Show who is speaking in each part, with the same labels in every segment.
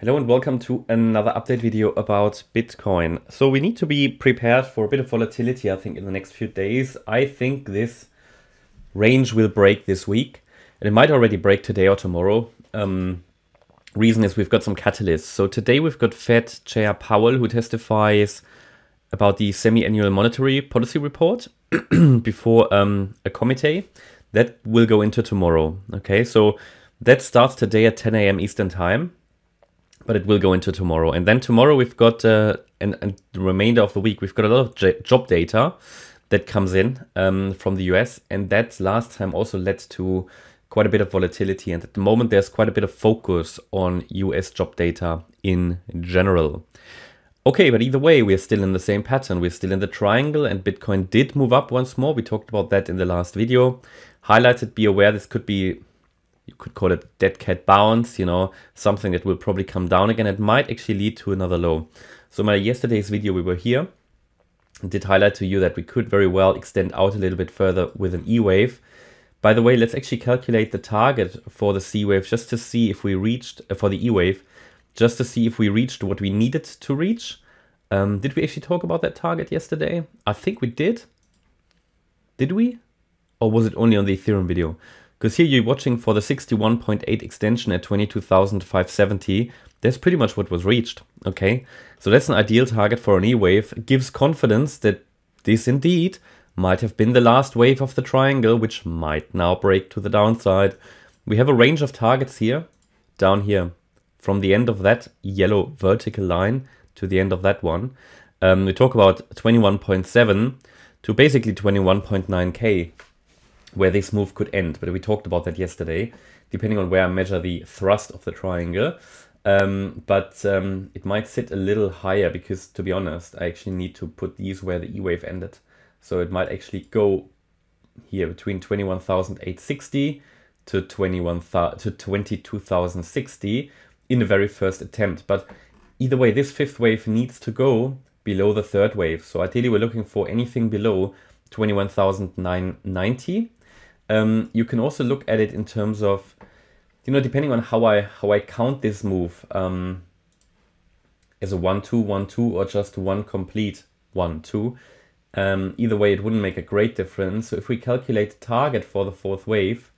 Speaker 1: Hello and welcome to another update video about Bitcoin. So we need to be prepared for a bit of volatility, I think, in the next few days. I think this range will break this week and it might already break today or tomorrow. Um, reason is we've got some catalysts. So today we've got Fed Chair Powell who testifies about the semi-annual monetary policy report before um, a committee. That will go into tomorrow. Okay, so that starts today at 10 a.m. Eastern time but it will go into tomorrow. And then tomorrow we've got, uh, and, and the remainder of the week, we've got a lot of j- job data that comes in um, from the US. And that last time also led to quite a bit of volatility. And at the moment, there's quite a bit of focus on US job data in general. Okay, but either way, we're still in the same pattern. We're still in the triangle, and Bitcoin did move up once more. We talked about that in the last video. Highlighted, be aware this could be could call it dead cat bounce, you know, something that will probably come down again. It might actually lead to another low. So my yesterday's video, we were here, did highlight to you that we could very well extend out a little bit further with an E wave. By the way, let's actually calculate the target for the C wave just to see if we reached, uh, for the E wave, just to see if we reached what we needed to reach. Um, did we actually talk about that target yesterday? I think we did. Did we? Or was it only on the Ethereum video? Because here you're watching for the 61.8 extension at 22,570. That's pretty much what was reached, okay? So that's an ideal target for an E-wave. Gives confidence that this indeed might have been the last wave of the triangle, which might now break to the downside. We have a range of targets here, down here, from the end of that yellow vertical line to the end of that one. Um, we talk about 21.7 to basically 21.9k where this move could end. But we talked about that yesterday, depending on where I measure the thrust of the triangle. Um, but um, it might sit a little higher because, to be honest, I actually need to put these where the E wave ended. So it might actually go here between 21,860 to 21 to 22,060 in the very first attempt. But either way, this fifth wave needs to go below the third wave. So ideally, we're looking for anything below 21,990 um, you can also look at it in terms of, you know, depending on how I how I count this move um, as a one two one two or just one complete one two. Um, either way, it wouldn't make a great difference. So if we calculate the target for the fourth wave,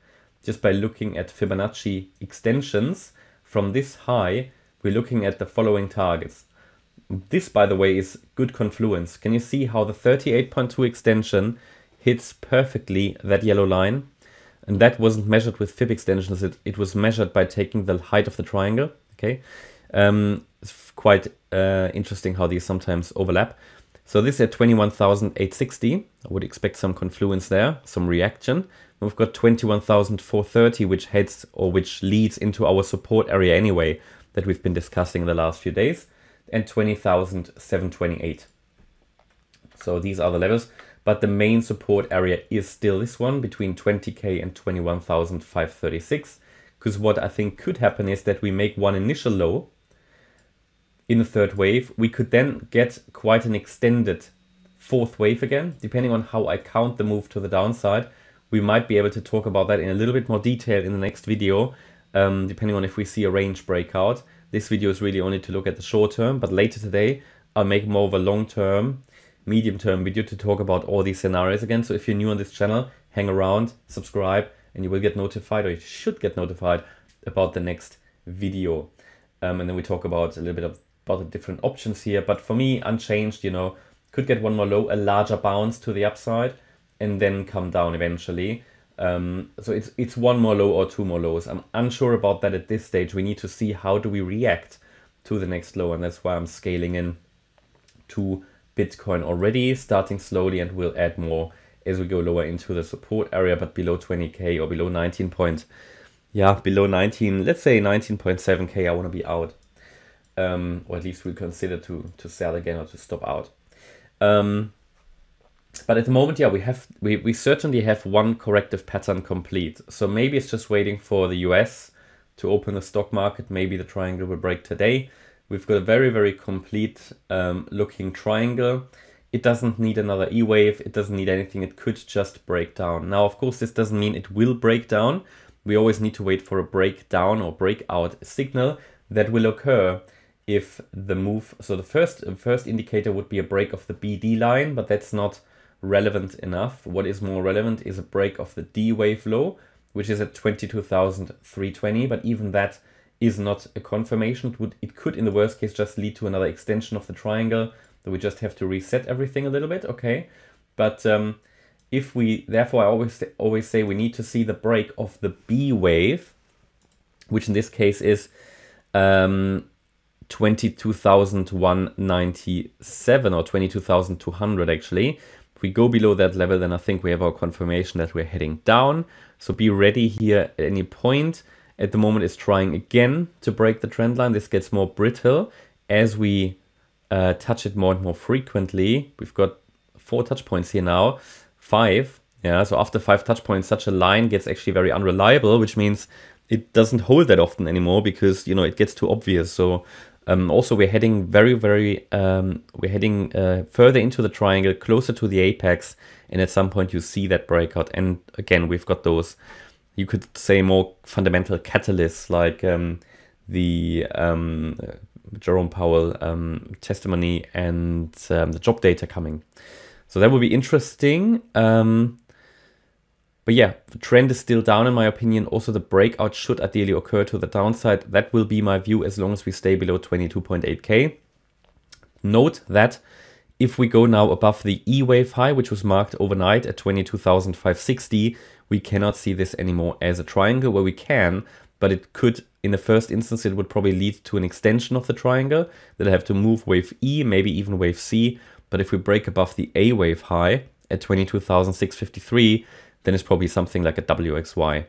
Speaker 1: just by looking at Fibonacci extensions from this high, we're looking at the following targets. This, by the way, is good confluence. Can you see how the 38.2 extension hits perfectly that yellow line. And that wasn't measured with fib extensions. It, it was measured by taking the height of the triangle. Okay, um, it's quite uh, interesting how these sometimes overlap. So this at 21,860. I would expect some confluence there, some reaction. We've got 21,430, which heads or which leads into our support area anyway that we've been discussing in the last few days, and 20,728. So these are the levels but the main support area is still this one between 20k and 21,536 because what I think could happen is that we make one initial low in the third wave. We could then get quite an extended fourth wave again, depending on how I count the move to the downside. We might be able to talk about that in a little bit more detail in the next video, um, depending on if we see a range breakout. This video is really only to look at the short term, but later today I'll make more of a long term medium term video to talk about all these scenarios again. So if you're new on this channel, hang around, subscribe, and you will get notified, or you should get notified about the next video. Um, and then we talk about a little bit of, about the different options here. But for me, unchanged, you know, could get one more low, a larger bounce to the upside, and then come down eventually. Um, so it's it's one more low or two more lows. I'm unsure about that at this stage. We need to see how do we react to the next low, and that's why I'm scaling in to Bitcoin already, starting slowly and we'll add more as we go lower into the support area, but below 20k or below 19 point, yeah, below 19, let's say 19.7k, I want to be out. Um, or at least we consider to to sell again or to stop out. Um, but at the moment, yeah, we have we, we certainly have one corrective pattern complete. So maybe it's just waiting for the US to open the stock market. Maybe the triangle will break today. We've got a very, very complete um, looking triangle. It doesn't need another E-wave. It doesn't need anything. It could just break down. Now, of course, this doesn't mean it will break down. We always need to wait for a breakdown or breakout signal. that will occur if the move, so the first first indicator would be a break of the BD line, but that's not relevant enough. What is more relevant is a break of the D wave low, which is at 22,320, but even that is not a confirmation. It, would, it could, in the worst case, just lead to another extension of the triangle that we just have to reset everything a little bit, okay? But um, if we, therefore, I always always say we need to see the break of the B wave, which in this case is um, 22,197 or 22,200 actually. If we go below that level, then I think we have our confirmation that we're heading down. So be ready here at any point at the moment is trying again to break the trend line. This gets more brittle as we uh, touch it more and more frequently. We've got four touch points here now, five. Yeah, so after five touch points, such a line gets actually very unreliable, which means it doesn't hold that often anymore because, you know, it gets too obvious. So um, also we're heading very, very, um, we're heading uh, further into the triangle, closer to the apex. And at some point you see that breakout. And again, we've got those you could say more fundamental catalysts like um, the um, Jerome Powell um, testimony and um, the job data coming. So that will be interesting. Um, but yeah, the trend is still down in my opinion. Also, the breakout should ideally occur to the downside. That will be my view as long as we stay below 22.8k. Note that if we go now above the E wave high, which was marked overnight at 22,560, we cannot see this anymore as a triangle where we can, but it could, in the first instance, it would probably lead to an extension of the triangle that I have to move wave E, maybe even wave C. But if we break above the A wave high at 22,653, then it's probably something like a WXY.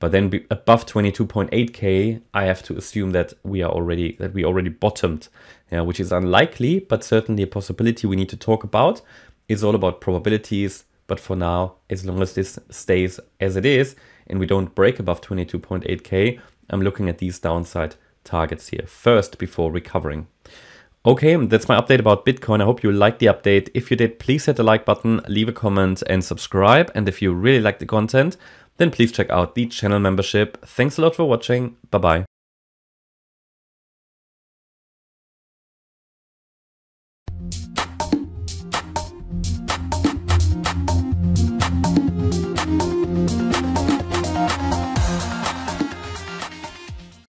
Speaker 1: But then above 22.8k, I have to assume that we are already that we already bottomed, yeah, which is unlikely, but certainly a possibility we need to talk about. It's all about probabilities, but for now, as long as this stays as it is and we don't break above 22.8k, I'm looking at these downside targets here first before recovering. Okay, that's my update about Bitcoin. I hope you liked the update. If you did, please hit the like button, leave a comment and subscribe. And if you really like the content, then please check out the channel membership. Thanks a lot for watching. Bye bye.